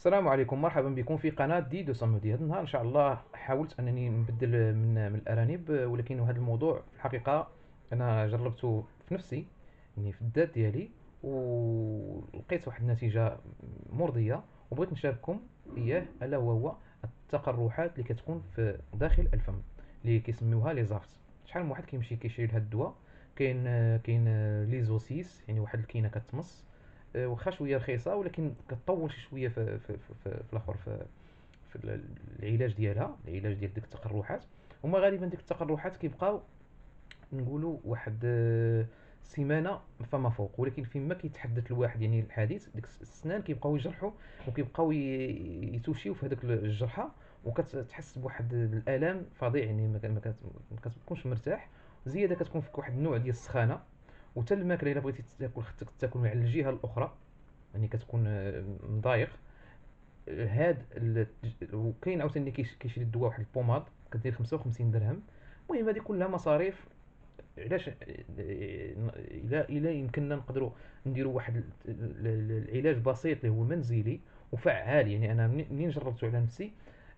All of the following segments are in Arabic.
السلام عليكم. مرحبا بكم في قناة دي دو سامودي هذا النهار. إن شاء الله حاولت أنني نبدل من من الأرانب ولكن هذا الموضوع في الحقيقة أنا جربته في نفسي يعني في الذات ديالي ولقيت واحد النتيجة مرضية وبغيت نشارككم إياه ألا وهو التقرحات اللي كتكون في داخل الفم اللي كيسميوها les aphtes شحال من واحد كيمشي كيشري هذا الدواء كاين كاين les sucettes يعني واحد الكينة كتمص واخا شوية رخيصة ولكن كطول شي شوية في في في, في, في الأخر في في العلاج ديالها العلاج ديال ديك التقرحات. هما غالبا ديك التقرحات كيبقاو نقولوا واحد آه، سيمانة فما فوق. ولكن فيما كيتحدث الواحد يعني الحديث ديك السنان كيبقاو يجرحوا وكيبقاو يتوشيو في هذوك الجرحه وكتحس بواحد الالام فظيع يعني ما كتكونش مرتاح. زيادة كتكون فيك واحد النوع ديال السخانة. وحتى الماكلة إلا بغيتي تاكل خصك تاكل على الجهة الأخرى يعني كتكون آه، مضايق هاد وكاين عاوتاني كيشري الدواء واحد البوماد كدير 55 درهم. المهم هذه كلها مصاريف. علاش؟ آه، إلى إلى يمكننا نقدروا نديروا واحد العلاج بسيط اللي هو منزلي وفعال. يعني أنا منين جربته على نفسي؟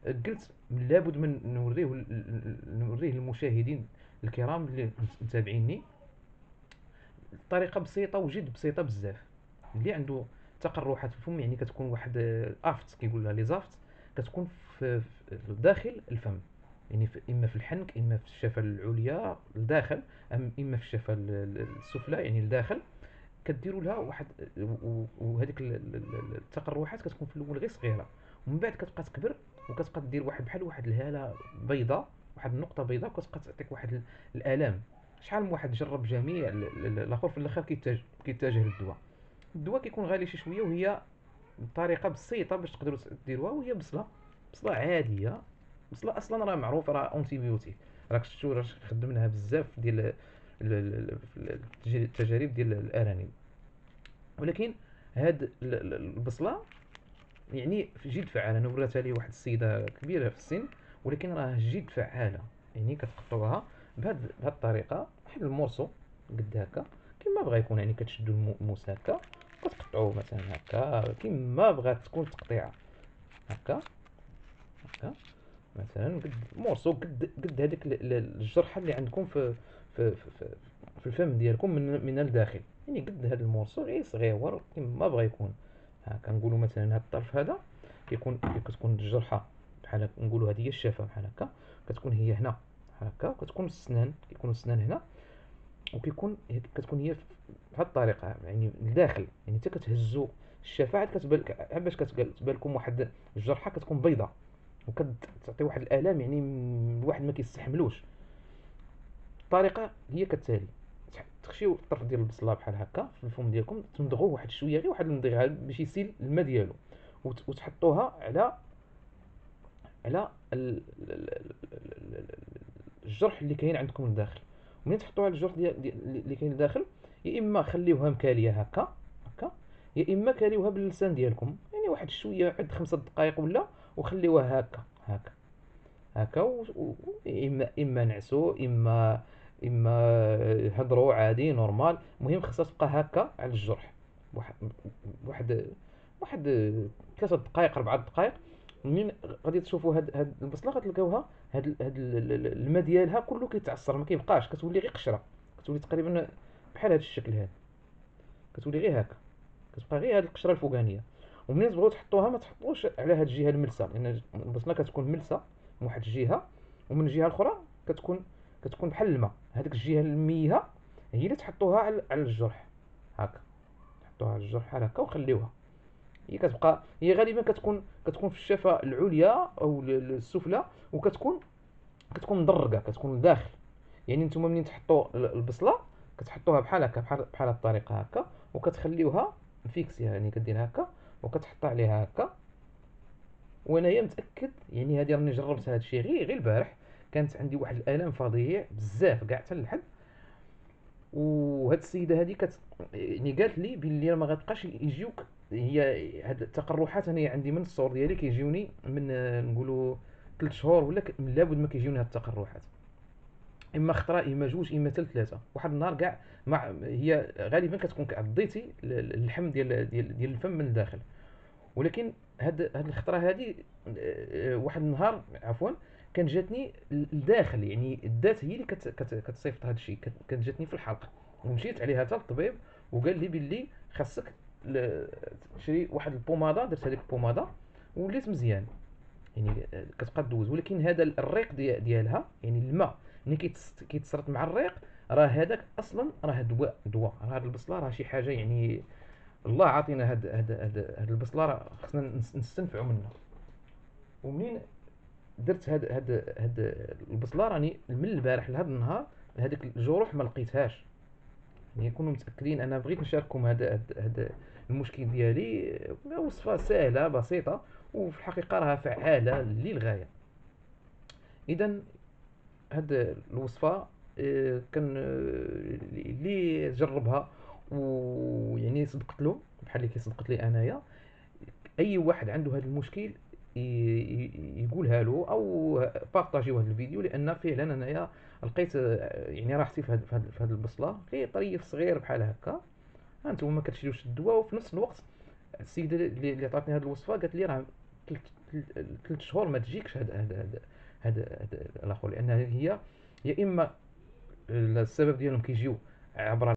قلت لابد من نوريه نوريه للمشاهدين الكرام اللي متابعيني. الطريقة بسيطة وجد بسيطة بزاف. اللي عنده تقرحات في الفم يعني كتكون واحد آفت كيقول لها لي زافت كتكون في, في داخل الفم. يعني في إما في الحنك إما في الشفة العليا لداخل إما في الشفة السفلى يعني لداخل. كديروا لها واحد وهذيك التقرحات كتكون في الأول غير صغيرة. ومن بعد كتبقى تكبر وكتبقى دير واحد بحال واحد الهالة بيضاء واحد النقطة بيضاء وكتبقى تعطيك واحد الآلام. شحال من واحد جرب جميع الآخر في الآخر كيتجه للدواء. الدواء كيكون غالي شي شوية وهي طريقة بسيطة باش تقدروا ديروها وهي بصلة. بصلة عادية. بصلة أصلا راه معروف راه antibiotique راك شفتوا راه خدمناها بزاف ديال التجارب ديال الأرانب. ولكن هاد البصلة يعني جد فعالة. أنا وراتها لي واحد السيدة كبيرة في السن ولكن راه جد فعالة. يعني كتقطعوها. بهاد الطريقة واحد المورسو قد هكا كيما بغا يكون يعني كتشدو الموس هكا كتقطعوه مثلا هكا كيما بغات تكون تقطيعة. هكا هكا مثلا قد مورسو قد قد هذيك الجرحه اللي عندكم في في في, في الفم ديالكم من من الداخل. يعني قد هذا المورسو غير صغيور كيما بغا يكون. هكا نقولوا مثلا هذا الطرف هذا كيكون كتكون الجرحه بحال نقولوا هذه هي الشفه بحال هكا كتكون هي هنا. هكا وكتكون السنان كيكونوا السنان هنا وكيكون كتكون هي بهذه الطريقة يعني لداخل يعني حتى كتهزوا الشفه عاد كتبان باش كتبان لكم واحد الجرحه كتكون بيضاء وكتعطي واحد الآلام يعني الواحد ما كيستحملوش. الطريقة هي كالتالي تخشيو الطرف ديال البصلة بحال هكا في الفم ديالكم تمضغوه واحد شوية غير واحد المضغه باش يسيل الماء ديالو وتحطوها على على الجرح اللي كاين عندكم لداخل. ومنين تحطوها على الجرح اللي كاين لداخل يا إما خليوها مكالية هكا هكا يا إما كاليوها باللسان ديالكم. يعني واحد شوية عد خمسة دقائق ولا وخليوها هكا هكا هكا و... اما إما نعسو اما إما هضروا عادي نورمال. المهم خاصها تبقى هكا على الجرح. واحد واحد واحد ثلاثة دقائق أربعة دقائق منين غادي تشوفوا هاد هاد البصلة غتلقاوها هاد هاد الماء ديالها كله كيتعصر ما كيبقاش كتولي غير قشرة كتولي تقريبا بحال هاد الشكل هذا كتولي غير هكا كتبقى غير هاد القشرة الفوقانية. ومنين تبغيو تحطوها ما تحطوش على هاد الجهة الملسة لأن البصلة كتكون ملسة من واحد الجهة ومن الجهة الأخرى كتكون كتكون بحال الماء. هذيك الجهة الميهة هي اللي تحطوها على الجرح هكا. تحطوها على الجرح بحال هكا وخليوها. هي كتبقى هي غالبا كتكون كتكون في الشفه العليا أو السفلى وكتكون كتكون مدرقة كتكون داخل. يعني نتوما منين تحطوا البصلة كتحطوها بحال هكا بحال بحال الطريقة هكا وكتخليوها فيكسيها يعني كدير هكا وكتحط عليها هكا. وانايا متأكد يعني هذه راني جربت هذا الشيء غير غير البارح كانت عندي واحد الالام فظيع بزاف كاع حتى للحد وهاد السيدة هذه كت يعني قالت لي باللي ما غتبقاش يجيوك. هي هاد التقرحات أنا عندي من الصور ديالي كيجيوني من نقولوا ثلاث شهور ولا لابد ما كيجيوني هاد التقرحات. إما خطرة إما جوج إما ثلاثة واحد النهار كاع مع هي غالبا كتكون عضيتي اللحم ديال ديال ديال الفم من الداخل. ولكن هاد هاد الخطرة هادي آه، واحد النهار عفوا كان جاتني لداخل يعني الذات هي اللي كت كت كتصيفط هذا الشيء. كانت جاتني في الحلق ومشيت عليها حتى للطبيب وقال لي باللي خاصك تشري واحد البوماده درت هذيك البوماده وليت مزيان. يعني كتبقى دوز ولكن هذا الريق ديالها يعني الماء ملي كيتسرط مع الريق راه هذاك أصلا راه دواء دواء. راه هاد البصلة راه شي حاجة يعني الله عاطينا هاد هاد هاد, هاد البصلة راه خصنا نستنفعوا منها. ومنين درت هاد هاد هاد البصلة راني من البارح لهاد النهار هذيك الجروح ما لقيتهاش. يعني كونوا متأكدين أنا بغيت نشارككم هذا هذا المشكل ديالي وصفة سهلة بسيطة وفي الحقيقة راها فعالة للغاية. اذا هاد الوصفة آه، كان آه، اللي جربها ويعني صدقت له بحال اللي كيصدقت لي أنايا. أي واحد عنده هذا المشكل يقولها له أو بارطاجيو هذا الفيديو لأن فعلا أنايا لقيت يعني راحتي في هذه في هذه البصلة غير طريف صغير بحال هكا. أنتم ما كتشريوش الدواء وفي نفس الوقت السيده اللي عطاتني هذه الوصفة قالت لي راه ثلاث شهور ما تجيكش هذا هذا هذا الآخر لأن هي يا إما السبب ديالهم كيجيو عبر